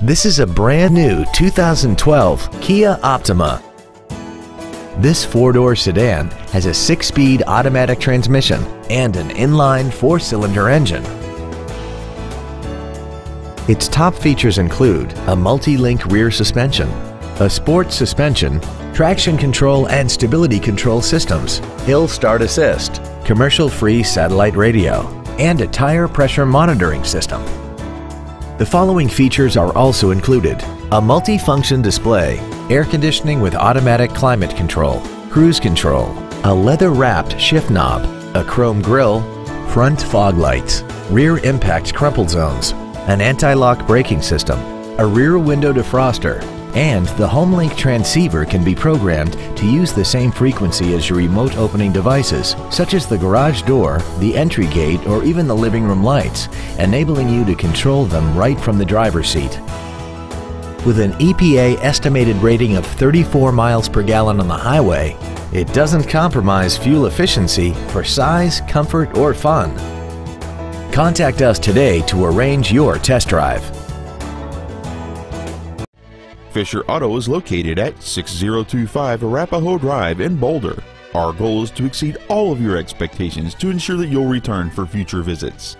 This is a brand new 2012 Kia Optima. This four-door sedan has a six-speed automatic transmission and an inline four-cylinder engine. Its top features include a multi-link rear suspension, a sport suspension, traction control and stability control systems, hill start assist, commercial-free satellite radio, and a tire pressure monitoring system. The following features are also included. A multi-function display, air conditioning with automatic climate control, cruise control, a leather-wrapped shift knob, a chrome grille, front fog lights, rear impact crumple zones, an anti-lock braking system, a rear window defroster, and the HomeLink transceiver can be programmed to use the same frequency as your remote opening devices, such as the garage door, the entry gate, or even the living room lights, enabling you to control them right from the driver's seat. With an EPA estimated rating of 34 miles per gallon on the highway, it doesn't compromise fuel efficiency for size, comfort, or fun. Contact us today to arrange your test drive. Fisher Auto is located at 6025 Arapahoe Drive in Boulder. Our goal is to exceed all of your expectations to ensure that you'll return for future visits.